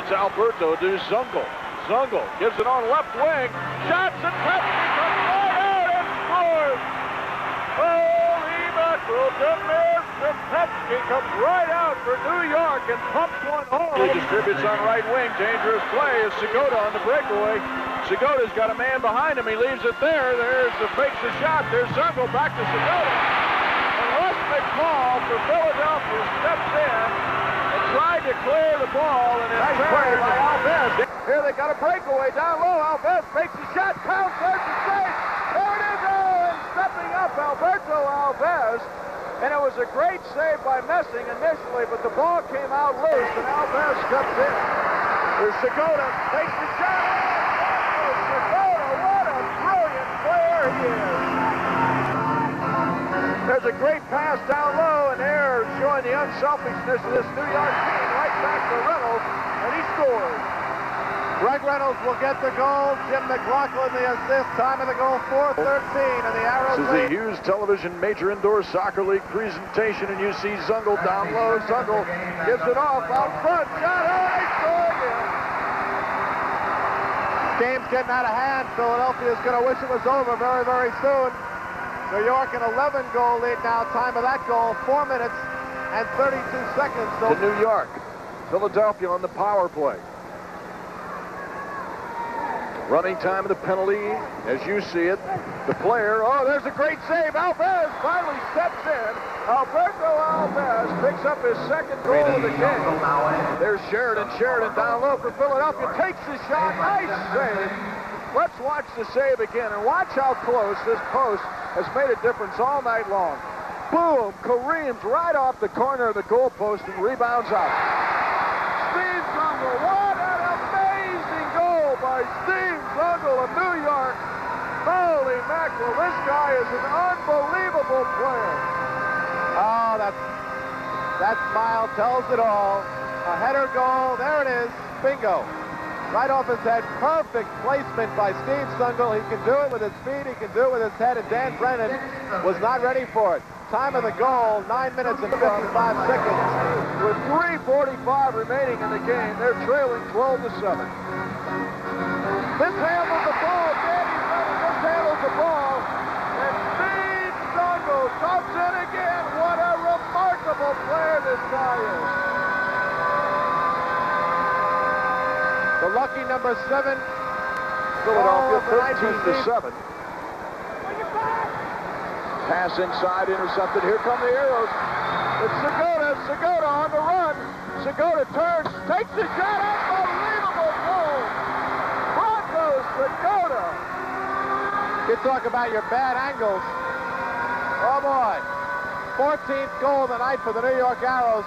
it's Alberto to Zungul. Zungul gives it on left wing. Shots and Gretzky comes right out and scores. Holy mackerel, Demir Strapetsky comes right out for New York and pumps one home. He distributes on right wing. Dangerous play is Segota on the breakaway. Segota's got a man behind him. He leaves it there. There's the fakes the shot. There's Zungul back to Segota. And Russ McCall for Philadelphia steps in and tried to clear the ball. And it's they got a breakaway down low. Alves fakes the shot. Pounds there's the save. There it is. Oh, and stepping up Alberto Alves. And it was a great save by Messing initially, but the ball came out loose, and Alves steps in. There's Segota, takes the shot. Oh, Segota, what a brilliant player he is. There's a great pass down low, and there showing the unselfishness of this New York team right back to Reynolds, and he scores. Greg Reynolds will get the goal. Jim McLaughlin the assist. Time of the goal 4:13, and the Arrows This is the Hughes Television Major Indoor Soccer League presentation, and you see Zungul down low. Zungul gives it off out front. Shot, oh. Game's getting out of hand. Philadelphia is going to wish it was over very, very soon. New York an 11-goal lead now. Time of that goal, 4 minutes and 32 seconds. To New York. Philadelphia on the power play. Running time of the penalty, as you see it. The player, oh, there's a great save. Alves finally steps in. Alberto Alves picks up his second goal of the game. There's Sheridan. Sheridan down low for Philadelphia. Takes the shot. Nice save. Let's watch the save again and watch how close this post has made a difference all night long. Boom! Kareem's right off the corner of the goalpost and rebounds out. Steve Zungul, what an amazing goal by Steve Zungul of New York. Holy mackerel, this guy is an unbelievable player. Oh, that, that smile tells it all. A header goal. There it is. Bingo. Right off his head. Perfect placement by Steve Zungul. He can do it with his feet. He can do it with his head. And Dan Brennan was not ready for it. Time of the goal, 9 minutes and 55 seconds. With 3.45 remaining in the game, they're trailing 12 to 7. Mishandles the ball. Danny Brennan mishandles the ball. And Steve Zungul comes in again. What a remarkable player this guy is. The lucky number seven. Philadelphia the 13 to 7. Pass inside, intercepted. Here come the arrows. It's Segota. Segota on the run. Segota turns, takes the shot. Unbelievable goal. Branko, Segota. You talk about your bad angles. Oh boy. 14th goal of the night for the New York Arrows.